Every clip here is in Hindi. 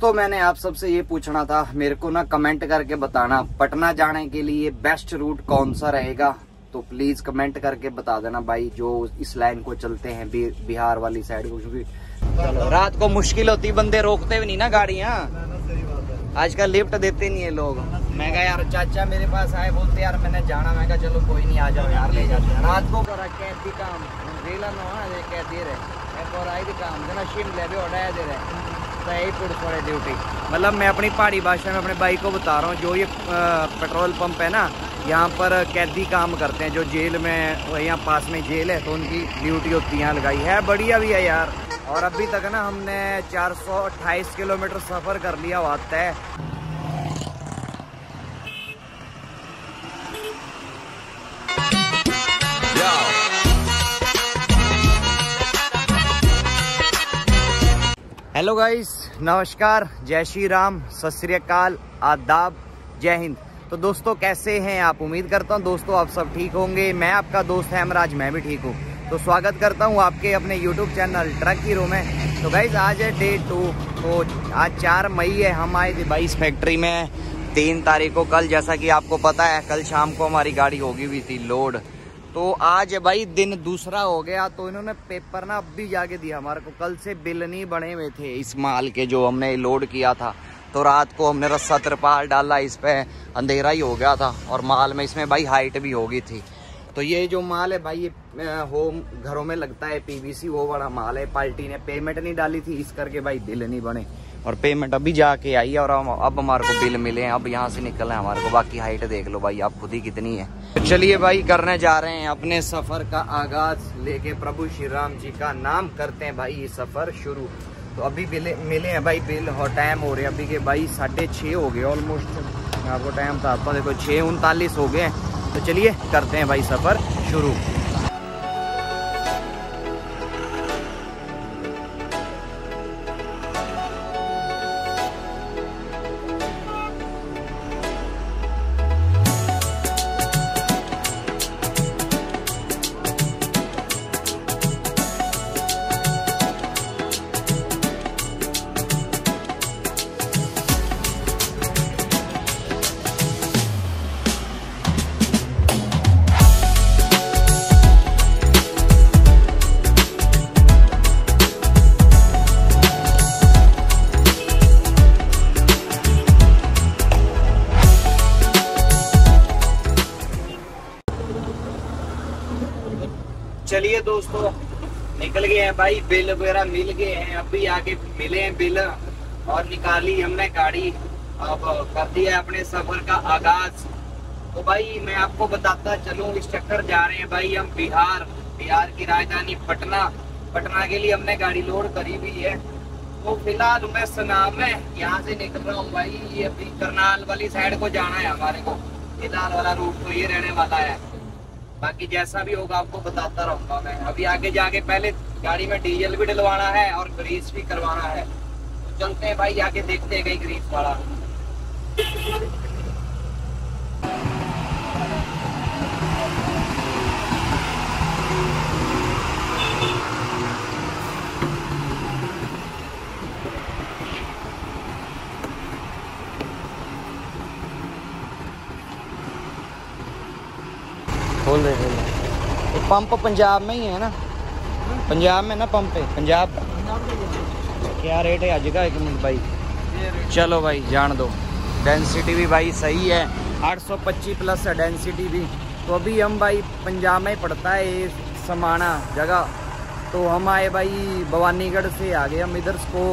तो मैंने आप सबसे ये पूछना था, मेरे को ना कमेंट करके बताना। पटना जाने के लिए बेस्ट रूट कौन सा रहेगा? तो प्लीज़ कमेंट करके बता देना भाई, जो इस लाइन को चलते हैं बिहार वाली साइड को, क्योंकि रात को मुश्किल होती, बंदे रोकते भी नहीं ना गाड़ियाँ। आजकल लिफ्ट देते नहीं है लोग। मैं कहा, यार, चाचा मेरे पास आए, बोलते, यार, मैंने जाना। मैं कहा, चलो, कोई नहीं, आ जाओ यार, ले जाते रात को करा कैदी काम। रेला नो कैदी रहे काम शिमले भी उड़ाया दे रहे। थोड़े ड्यूटी मतलब मैं अपनी पहाड़ी भाषा में अपने भाई को बता रहा हूँ, जो ये पेट्रोल पंप है ना, यहाँ पर कैदी काम करते हैं, जो जेल में, यहाँ पास में जेल है तो उनकी ड्यूटी होती है यहाँ लगाई है। बढ़िया भी है यार। और अभी तक ना हमने चार सौ अट्ठाईस किलोमीटर सफ़र कर लिया हुआ तय हेलो गाइस नमस्कार. जय श्री राम. सत आदाब. जय हिंद. तो दोस्तों, कैसे हैं आप? उम्मीद करता हूँ दोस्तों आप सब ठीक होंगे. मैं आपका दोस्त हेमराज. मैं भी ठीक हूँ. तो स्वागत करता हूँ आपके अपने यूट्यूब चैनल ट्रक हीरो में. तो गाइस आज है डे टू तो आज चार मई है. हम आए थे बाईस फैक्ट्री में. तीन तारीख को कल, जैसा कि आपको पता है, कल शाम को हमारी गाड़ी होगी हुई थी लोड तो आज भाई दिन दूसरा हो गया तो इन्होंने पेपर ना अब भी जाके दिया हमारे को। कल से बिल नहीं बने हुए थे इस माल के जो हमने लोड किया था। तो रात को हमने रस्सा तिरपाल डाला, इस पे अंधेरा ही हो गया था और माल में इसमें भाई हाइट भी होगी थी। तो ये जो माल है भाई, ये होम घरों में लगता है पीवीसी वो बड़ा माल है पार्टी ने पेमेंट नहीं डाली थी, इस करके भाई बिल नहीं बने। और पेमेंट अभी जाके आई है और अब हमारे को बिल मिले हैं। अब यहाँ से निकल है। हमारे को बाकी हाइट देख लो भाई। आप खुद ही कितनी है। तो चलिए भाई, करने जा रहे हैं अपने सफ़र का आगाज़ लेके। प्रभु श्री राम जी का नाम करते हैं भाई ये सफ़र शुरू। तो अभी मिले मिले हैं भाई बिल और टाइम हो रहे हैं अभी के भाई साढ़े छः हो गए ऑलमोस्ट आपको टाइम था आपको देखो छः उनतालीस हो गए तो चलिए करते हैं भाई सफ़र शुरू। चलिए दोस्तों, निकल गए हैं भाई, बिल वगैरह मिल गए हैं अभी आगे मिले हैं बिल। और निकाली हमने गाड़ी, अब कर दिया अपने सफ़र का आगाज़। तो भाई, मैं आपको बताता चलूँ, इस चक्कर जा रहे हैं भाई हम बिहार। बिहार की राजधानी पटना। पटना के लिए हमने गाड़ी लोड करी हुई है। तो फ़िलहाल मैं सनाम में यहाँ से निकल रहा हूँ भाई, ये अभी करनाल वाली साइड को जाना है हमारे को। फ़िलहाल वाला रूट तो ये रहने वाला है। बाकी जैसा भी होगा आपको बताता रहूँगा मैं। अभी आगे जाके पहले गाड़ी में डीजल भी डलवाना है और ग्रीस भी करवाना है। तो चलते हैं भाई, आगे देखते हैं कहीं ग्रीस वाला। खोल रहे खोल पंप पंजाब में ही है ना पंजाब में ना पंप है पंजाब क्या रेट है आज का एक मिनट भाई चलो भाई जान दो डेंसिटी भी भाई सही है 825 प्लस है डेंसिटी भी तो अभी हम भाई पंजाब में पड़ता है समाना जगह तो हम आए भाई भवानीगढ़ से आगे हम इधर को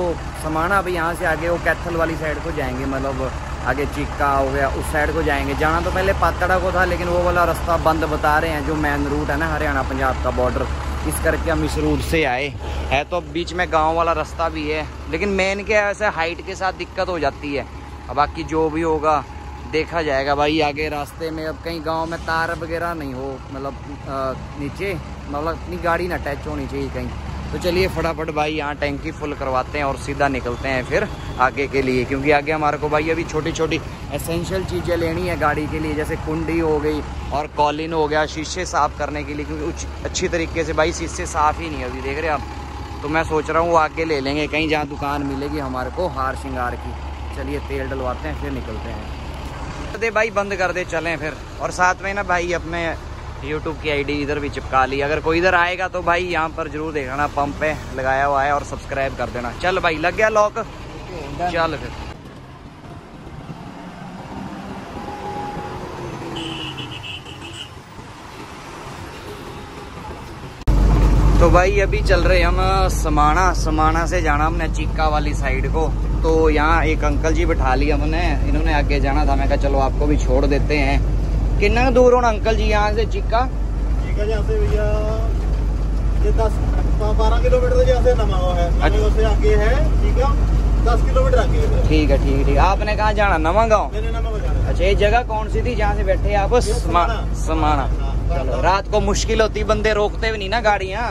समाना अभी यहाँ से आगे वो कैथल वाली साइड को जाएँगे मतलब आगे चिक्का हो गया, उस साइड को जाएँगे। जाना तो पहले पातड़ा को था, लेकिन वो वाला रास्ता बंद बता रहे हैं, जो मेन रूट है ना, हरियाणा पंजाब का बॉर्डर इस करके हम इस रूट से आए। है तो बीच में गाँव वाला रास्ता भी है, लेकिन मेन क्या है वैसे हाइट के साथ दिक्कत हो जाती है। अब बाकी जो भी होगा, देखा जाएगा भाई आगे रास्ते में। अब कहीं गाँव में तार वगैरह नहीं हो मतलब नीचे मतलब अपनी गाड़ी ना अटैच होनी चाहिए कहीं। तो चलिए फटाफट भाई यहाँ टैंकी फुल करवाते हैं और सीधा निकलते हैं फिर आगे के लिए, क्योंकि आगे हमारे को भाई अभी छोटी छोटी एसेंशियल चीज़ें लेनी है गाड़ी के लिए, जैसे कुंडी हो गई और कॉलिन हो गया, शीशे साफ़ करने के लिए, क्योंकि अच्छी तरीके से भाई शीशे साफ़ ही नहीं अभी, देख रहे आप। तो मैं सोच रहा हूँ वो आगे ले लेंगे, कहीं जहाँ दुकान मिलेगी हमारे को, हार श्रृंगार की। चलिए तेल डलवाते हैं, फिर निकलते हैं। दे भाई, बंद कर दे, चलें फिर। और साथ में ना भाई अपने यूट्यूब की आईडी इधर भी चिपका ली। अगर कोई इधर आएगा तो भाई यहाँ पर ज़रूर देखना पंप पे लगाया हुआ है और सब्सक्राइब कर देना। चल भाई लग गया लॉक चल फिर। तो भाई अभी चल रहे हम समाना। समाना से जाना हमने चिक्का वाली साइड को। तो यहाँ एक अंकल जी बिठा लिया हमने। इन्होंने आगे जाना था। मैं कहा चलो आपको भी छोड़ देते हैं। कितना दूर होना अंकल जी यहाँ से चिक्का चिक्का यहाँ से भैया ये दस बारह किलोमीटर यहाँ से नमाओ है अच्छा। से आगे है ठीक है दस किलोमीटर आगे है ठीक है ठीक है ठीक आपने कहा जाना नवा गाँव मैंने नमाओ जाना अच्छा ये जगह कौन सी थी जहाँ से बैठे आप समा, समाना। चलो रात को मुश्किल होती बंदे रोकते भी नहीं ना गाड़ियाँ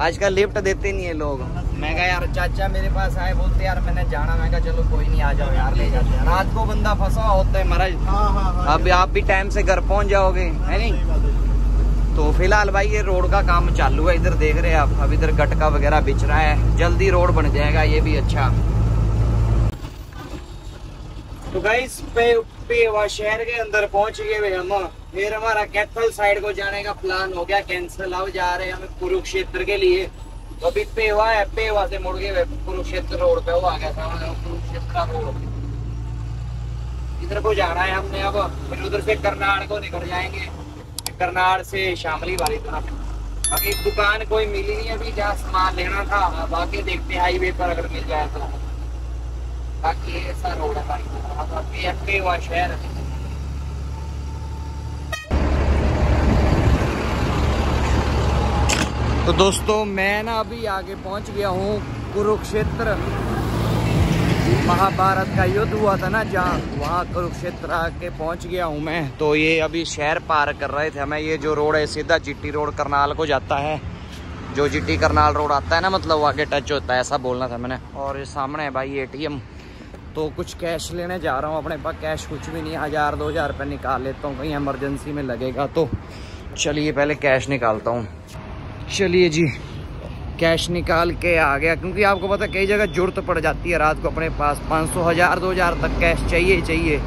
आजकल लिफ्ट देते नहीं है लोग मैं कहा यार चाचा मेरे पास आए बोलते यार मैंने जाना। मैं कहा चलो कोई नहीं आ जाओ यार ले जाते हैं। रात को बंदा फंसा होता है महाराज। हाँ हाँ हाँ अब आप भी टाइम से घर पहुँच जाओगे है नहीं? तो फ़िलहाल भाई ये रोड का काम चालू है इधर देख रहे हैं आप। अब इधर गटका वगैरह बिछ रहा है। जल्दी रोड बन जाएगा ये भी अच्छा। तो गाइस पे, पेवा शहर के अंदर पहुँच गए हुए हम। फिर हमारा कैथल साइड को जाने का प्लान हो गया कैंसिल अब जा रहे हैं हमें कुरुक्षेत्र के लिए। अभी पेवा है, पेवा से मुड़ गए कुरुक्षेत्र रोड पे वो आ गया था कुरुक्षेत्र रोड। इधर को जाना है हमने अब, फिर उधर से करनाल को निकल जाएँगे। करनाल से शामली वाली तरफ़। अभी दुकान कोई मिली नहीं अभी, जहाँ सामान लेना था बाकी देखते हाईवे पर अगर मिल जाए तो। बाकी ऐसा रोड है भाई अभी एमपी शहर है। तो दोस्तों, मैं ना अभी आगे पहुँच गया हूँ कुरुक्षेत्र। महाभारत का युद्ध हुआ था ना, जहाँ वहाँ कुरुक्षेत्र आके पहुँच गया हूँ मैं। तो ये अभी शहर पार कर रहे थे हमें। ये जो रोड है, सीधा जीटी रोड करनाल को जाता है। जो जीटी करनाल रोड आता है ना मतलब वो आगे टच होता है, ऐसा बोलना था मैंने। और ये सामने है भाई एटीएम तो कुछ कैश लेने जा रहा हूँ, अपने पास कैश कुछ भी नहीं। हज़ार, दो हज़ार रुपये निकाल लेता हूँ, कहीं एमरजेंसी में लगेगा तो। चलिए, पहले कैश निकालता हूँ। चलिए जी कैश निकाल के आ गया, क्योंकि आपको पता कई जगह ज़रूरत पड़ जाती है रात को अपने पास। पाँच सौ, हज़ार, दो हज़ार तक कैश चाहिए चाहिए।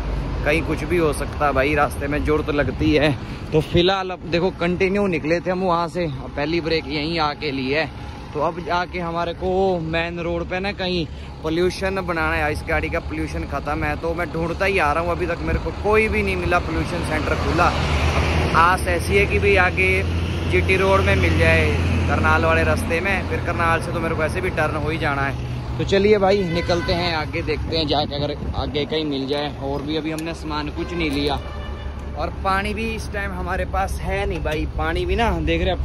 कहीं कुछ भी हो सकता है भाई, रास्ते में ज़रूरत लगती है। तो फ़िलहाल अब देखो कंटिन्यू निकले थे हम वहाँ से। पहली ब्रेक यहीं आके ली है। तो अब जाके हमारे को मेन रोड पे ना कहीं पोल्यूशन बनाना है। इस गाड़ी का पोल्यूशन ख़त्म है। तो मैं ढूंढता ही आ रहा हूँ। अभी तक मेरे को कोई भी नहीं मिला। पोल्यूशन सेंटर खुला। आस ऐसी है कि भाई आगे जीटी रोड में मिल जाए करनाल वाले रास्ते में फिर करनाल से तो मेरे को ऐसे भी टर्न हो ही जाना है। तो चलिए भाई निकलते हैं आगे देखते हैं जाके अगर आगे कहीं मिल जाए और भी अभी हमने सामान कुछ नहीं लिया। और पानी भी इस टाइम हमारे पास है नहीं भाई पानी भी ना देख रहे आप,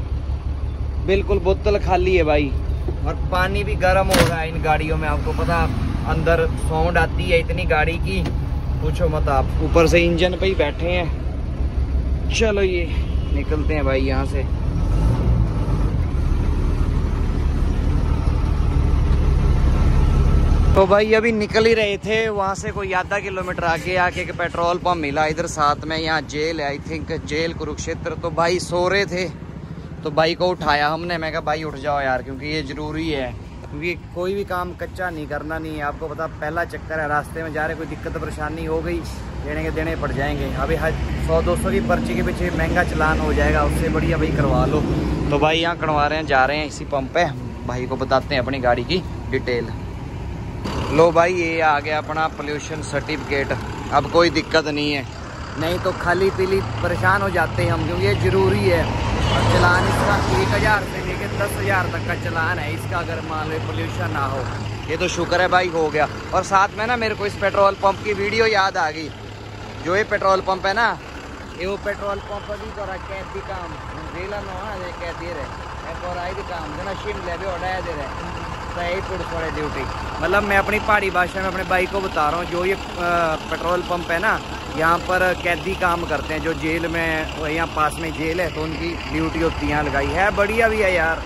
बिल्कुल बोतल खाली है भाई। और पानी भी गर्म हो रहा है इन गाड़ियों में आपको पता अंदर साउंड आती है इतनी गाड़ी की। पूछो मत आप ऊपर से इंजन पे ही बैठे हैं। चलो ये। निकलते हैं भाई यहाँ से। तो भाई अभी निकल ही रहे थे, वहाँ से कोई आधा किलोमीटर आगे आके एक पेट्रोल पंप मिला, इधर साथ में यहाँ जेल है आई थिंक जेल कुरुक्षेत्र। तो भाई सो रहे थे तो भाई को उठाया हमने, मैं कहा, भाई उठ जाओ यार, क्योंकि ये ज़रूरी है। क्योंकि कोई भी काम कच्चा नहीं करना, नहीं है आपको पता पहला चक्कर है, रास्ते में जा रहे, कोई दिक्कत, परेशानी हो गई, देने के देने पड़ जाएँगे। अभी हज सौ, दो सौ की पर्ची के पीछे महँगा चलान हो जाएगा, उससे बढ़िया भाई करवा लो। तो भाई यहाँ करवा रहे हैं, जा रहे हैं इसी पंप पे। भाई को बताते हैं अपनी गाड़ी की डिटेल। लो भाई, ये आ गया अपना पोल्यूशन सर्टिफिकेट अब कोई दिक्कत नहीं है। नहीं तो खाली पीली परेशान हो जाते हैं हम, क्योंकि ये ज़रूरी है। और चलान इसका एक हज़ार से लेके दस हज़ार तक का चलान है। इसका अगर मान लो पोल्यूशन ना हो, ये तो शुक्र है भाई, हो गया। और साथ में ना मेरे को इस पेट्रोल पंप की वीडियो याद आ गई। जो ये पेट्रोल पंप है ना, ये वो पेट्रोल पंप अभी करा कैदी काम। रेला नो है कैदी रहे। और आई काम शिमले भी दे रहे। पुलिस वाले ड्यूटी मतलब मैं अपनी पहाड़ी भाषा में अपने भाई को बता रहा हूँ, जो ये पेट्रोल पंप है ना यहाँ पर कैदी काम करते हैं, जो जेल में यहाँ पास में जेल है तो उनकी ड्यूटी होती है लगाई है। बढ़िया भी है यार।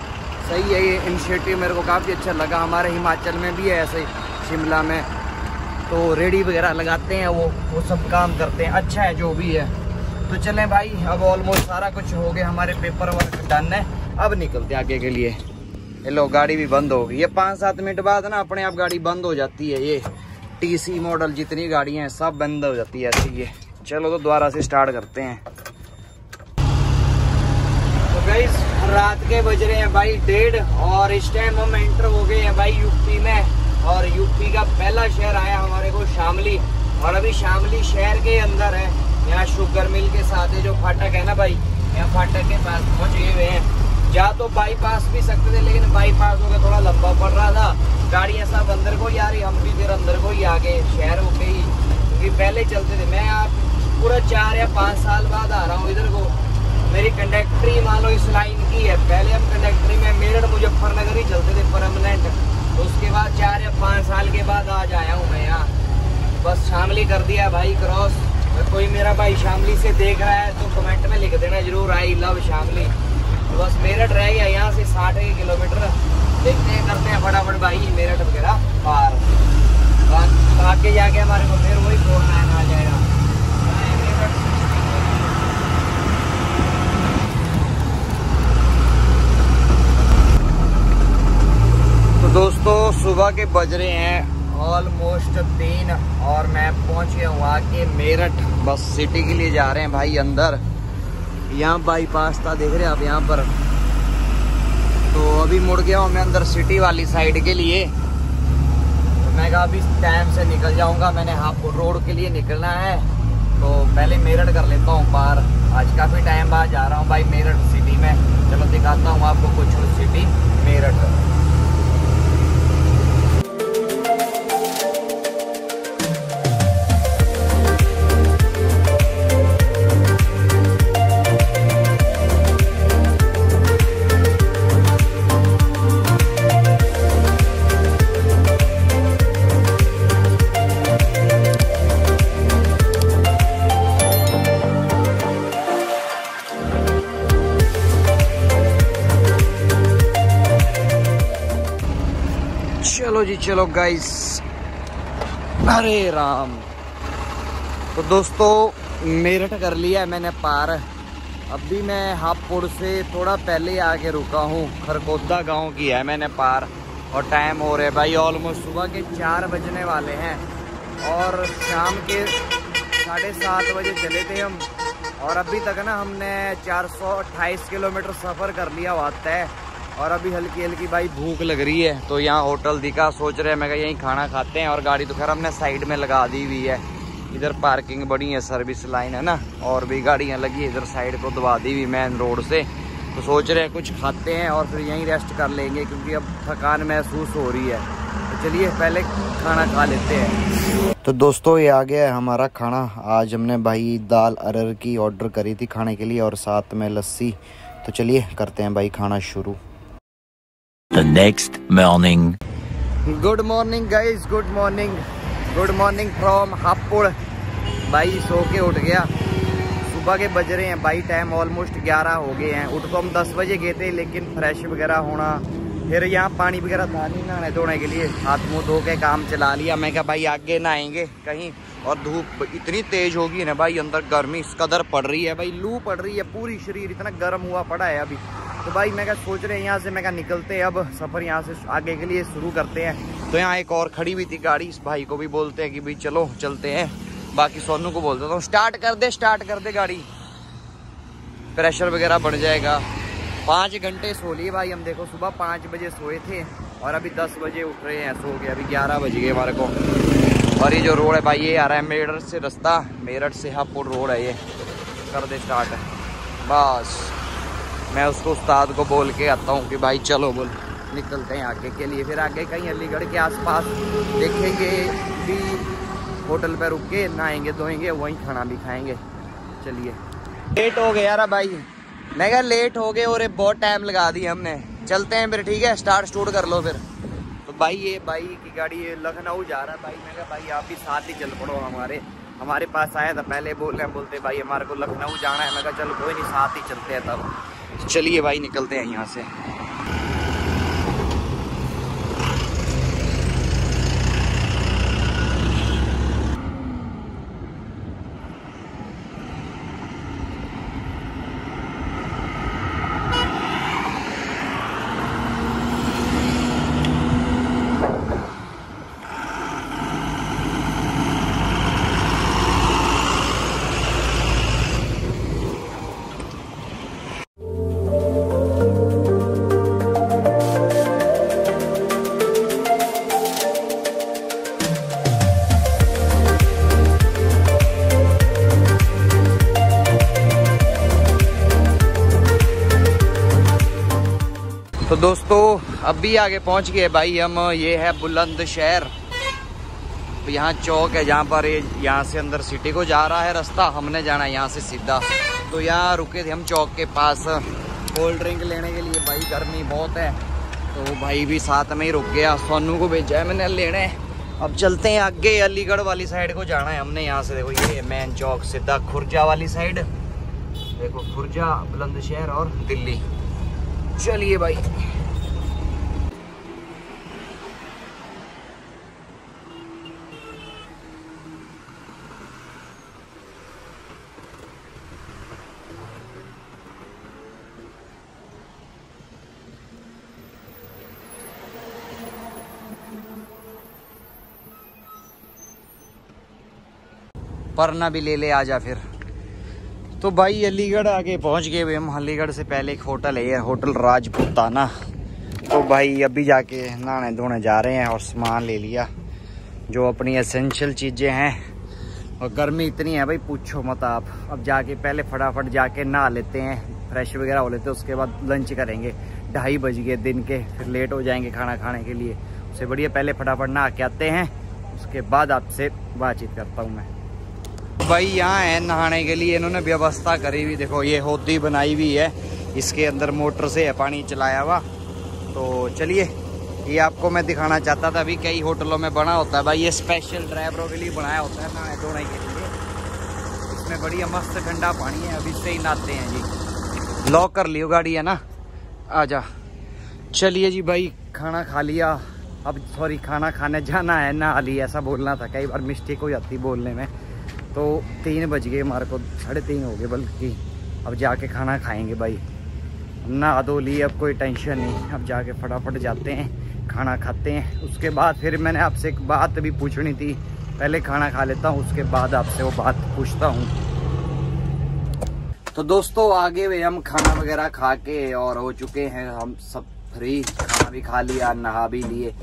सही है ये इनिशिएटिव मेरे को काफ़ी अच्छा लगा। हमारे हिमाचल में भी है ऐसे शिमला में। तो रेडी वगैरह लगाते हैं, वो वो सब काम करते हैं। अच्छा है, जो भी है। तो चलें भाई, अब ऑलमोस्ट सारा कुछ हो गया, हमारे पेपर वर्क डन है। अब निकलते हैं आगे के लिए। ये लो गाड़ी भी बंद हो गई। ये पाँच सात मिनट बाद ना, अपने आप गाड़ी बंद हो जाती है, ये। टीसी मॉडल जितनी गाड़ियाँ हैं, सब बंद हो जाती है ऐसी ये चलो तो दोबारा से स्टार्ट करते हैं। तो रात के बज रहे हैं भाई डेढ़, और इस टाइम हम एंटर हो गए हैं भाई यूपी में, और यूपी का पहला शहर आया हमारे को शामली, और अभी शामली शहर के अंदर है। यहाँ शुगर मिल के साथ है जो फाटक है ना भाई, यहाँ फाटक के पास पहुँचे हुए हैं। जा तो बाईपास भी सकते थे, लेकिन बाईपास हो गया थोड़ा लंबा पड़ रहा था। गाड़ियाँ सब अंदर को ही आ रही, हम भी फिर अंदर को ही आ गए शहर हो। गई क्योंकि पहले चलते थे। मैं आप पूरा चार या पाँच साल बाद आ रहा हूँ इधर को। मेरी कंडक्टरी मान लो इस लाइन की है। पहले हम कंडक्टरी में मेरठ, मुजफ्फरनगर ही चलते थे परमानेंट उसके बाद चार या पाँच साल के बाद आज आया हूँ मैं यहाँ। बस शामली कर दिया भाई क्रॉस कोई मेरा भाई शामली से देख रहा है तो कमेंट में लिख देना ज़रूर आई लव शामली। बस मेरठ रह गया, यहाँ से साठ किलोमीटर। देखते हैं, करते हैं फटाफट भाई मेरठ वगैरह पार। आगे जाके हमारे को फिर वही फोर नाइन आ जाएगा। तो दोस्तों, सुबह के बज रहे हैं ऑलमोस्ट तीन और मैं पहुँच गया हूँ आके मेरठ। बस सिटी के लिए जा रहे हैं भाई अंदर। यहाँ बाईपास था, देख रहे आप यहाँ पर। तो अभी मुड़ गया हूँ मैं अंदर सिटी वाली साइड के लिए। तो मैं कहा अभी टाइम से निकल जाऊँगा, मैंने हाफ़ रोड के लिए निकलना है। तो पहले मेरठ कर लेता हूँ बाहर। आज काफ़ी टाइम बाद जा रहा हूँ भाई मेरठ सिटी में। चलो दिखाता हूँ आपको कुछ सिटी मेरठ। जी, चलो गाइस अरे राम. तो दोस्तों, मेरठ कर लिया है मैंने पार. अभी मैं हापुड़ से थोड़ा पहले आके रुका हूँ. खरगोदा गाँव की है मैंने पार. और टाइम हो रहा है भाई ऑलमोस्ट सुबह के चार बजने वाले हैं. और शाम के साढ़े सात बजे चले थे हम. और अभी तक ना हमने चार सौ अट्ठाईस किलोमीटर सफ़र कर लिया हुआ तय और अभी हल्की हल्की भाई भूख लग रही है तो यहाँ होटल दिखा, सोच रहे हैं, मैं यहीं खाना खाते हैं, और गाड़ी तो खैर हमने साइड में लगा दी हुई है। इधर पार्किंग बड़ी है, सर्विस लाइन है ना, और भी गाड़ियाँ लगी इधर साइड को दबा दी हुई मेन रोड से। तो सोच रहे हैं कुछ खाते हैं, और फिर यहीं रेस्ट कर लेंगे, क्योंकि अब थकान महसूस हो रही है। तो चलिए, पहले खाना खा लेते हैं। तो दोस्तों, ये आ गया है हमारा खाना। आज हमने भाई दाल अरहर की ऑर्डर करी थी खाने के लिए, और साथ में लस्सी। तो चलिए, करते हैं भाई खाना शुरू। The next morning. Good morning guys good morning good morning from Hapur भाई सो के उठ गया। सुबह के बज रहे हैं भाई। टाइम ऑलमोस्ट 11 हो गए हैं। उठ तो हम 10 बजे गए थे, लेकिन फ्रेश वगैरह होना। फिर यहाँ पानी वगैरह था नहीं नहाने धोने के लिए। हाथ मुँह धो के काम चला लिया। मैं क्या भाई आगे नहाएँगे कहीं। और धूप इतनी तेज होगी ना भाई, अंदर गर्मी इस कदर पड़ रही है भाई, लू पड़ रही है, पूरी शरीर इतना गर्म हुआ पड़ा है अभी। तो भाई मैं क्या सोच रहे हैं, यहाँ से मैं क्या निकलते हैं अब, सफ़र यहाँ से आगे के लिए शुरू करते हैं। तो यहाँ एक और खड़ी हुई थी गाड़ी, इस भाई को भी बोलते हैं कि भाई चलो चलते हैं। बाकी सोनू को बोल देता हूँ, स्टार्ट कर दे, स्टार्ट कर दे गाड़ी। प्रेशर वगैरह बढ़ जाएगा। पाँच घंटे सो लिए भाई, हम देखो सुबह पाँच बजे सोए थे और अभी दस बजे उठ रहे हैं, सो गए अभी ग्यारह बज गए हमारे को। और ये जो रोड है भाई, ये आ रहा है मेरठ से रास्ता। मेरठ से हापुर रोड है ये। कर दे स्टार्ट बस, मैं उसको उस्ताद को बोल के आता हूँ कि भाई, चलो बोल। निकलते हैं आगे के लिए। फिर आगे कहीं अलीगढ़ के आसपास देखेंगे भी। होटल पर रुक के नहाएँगे, धोएँगे, वहीं खाना भी खाएँगे। चलिए। लेट हो गया यार भाई। मैं क्या लेट हो गए और बहुत टाइम लगा दी हमने। चलते हैं फिर, ठीक है? स्टार्ट स्टूट कर लो फिर। भाई, ये भाई की गाड़ी ये लखनऊ जा रहा है भाई। मैं क्या भाई, आप ही साथ ही चल पड़ो हमारे। हमारे पास आया था, पहले बोल रहे बोलते, भाई, हमारे को लखनऊ जाना है। मैं कहा, चलो, कोई नहीं, साथ ही चलते हैं तब। चलिए भाई, निकलते हैं यहाँ से। दोस्तों अभी आगे पहुँच गए भाई हम। ये है बुलंद शहर तो यहाँ चौक है जहाँ पर ये यहाँ से अंदर सिटी को जा रहा है रास्ता। हमने जाना है यहाँ से सीधा। तो यहाँ रुके थे हम चौक के पास। कोल्ड ड्रिंक लेने के लिए भाई गर्मी बहुत है। तो भाई भी साथ में ही रुक गया। सोनू को भेजा है मैंने लेने। अब चलते हैं आगे। अलीगढ़ वाली साइड को जाना है हमने। यहाँ से देखो, ये मेन चौक, सीधा खुर्जा वाली साइड देखो, खुर्जा, बुलंदशहर और दिल्ली। चलिए भाई। परना भी ले ले आजा फिर। तो भाई अलीगढ़ आगे पहुँच गए हम अलीगढ़ से पहले एक होटल है होटल राजपुताना। तो भाई अभी जाके नहाने धोने जा रहे हैं और सामान ले लिया, जो अपनी एसेंशियल चीज़ें हैं। और गर्मी इतनी है भाई, पूछो मत आप। अब जाके पहले फटाफट जाके नहा लेते हैं फ्रेश वगैरह हो लेते हैं, उसके बाद लंच करेंगे। ढाई बज गए दिन के, फिर लेट हो जाएँगे खाना खाने के लिए। उससे बढ़िया पहले फटाफट नहा के आते हैं, उसके बाद आपसे बातचीत करता हूँ मैं। भाई यहाँ है नहाने के लिए, इन्होंने व्यवस्था करी हुई, देखो ये होदी बनाई हुई है, इसके अंदर मोटर से है, पानी चलाया हुआ। तो चलिए, ये आपको मैं दिखाना चाहता था, अभी कई होटलों में बना होता है। भाई ये स्पेशल ड्राइवरों के लिए बनाया होता है, नहाने धोने के लिए। इसमें बढ़िया मस्त ठंडा पानी है, अभी से ही नहाते हैं जी। लॉक कर लियो गाड़ी, है ना? आजा। चलिए जी भाई, खाना खा लिया। अब सॉरी खाना खाने जाना है ना लिया, ऐसा बोलना था, कई बार मिस्टेक हो जाती बोलने में। तो तीन बज गए हमारे को, साढ़े तीन हो गए बल्कि। अब जाके खाना खाएँगे भाई। नहा धो ली, अब कोई टेंशन नहीं। अब जाके फटाफट जाते हैं, खाना खाते हैं। उसके बाद फिर मैंने आपसे एक बात भी पूछनी थी। पहले खाना खा लेता हूँ, उसके बाद आपसे वो बात पूछता हूँ। तो दोस्तों, आगे हुए हम खाना वगैरह खा के और हो चुके हैं। हम सब फ्री, खाना भी खा लिया, नहा भी लिए।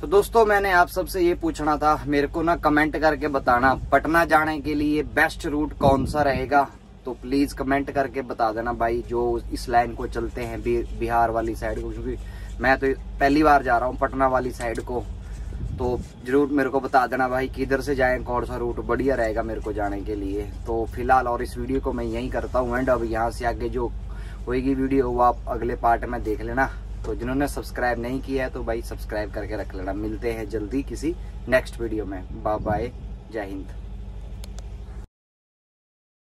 तो दोस्तों, मैंने आप सबसे ये पूछना था, मेरे को ना कमेंट करके बताना। पटना जाने के लिए बेस्ट रूट कौन सा रहेगा? तो प्लीज़ कमेंट करके बता देना भाई, जो इस लाइन को चलते हैं बिहार वाली साइड को, क्योंकि मैं तो पहली बार जा रहा हूँ पटना वाली साइड को। तो ज़रूर मेरे को बता देना भाई, किधर से जाएँ, कौन सा रूट बढ़िया रहेगा मेरे को जाने के लिए। तो फ़िलहाल और इस वीडियो को मैं यही करता हूँ एंड अब यहाँ से आगे जो होएगी वीडियो वो आप अगले पार्ट में देख लेना। तो जिन्होंने सब्सक्राइब नहीं किया है तो भाई सब्सक्राइब करके रख लेना। मिलते हैं जल्दी किसी नेक्स्ट वीडियो में। बाय बाय जय हिंद।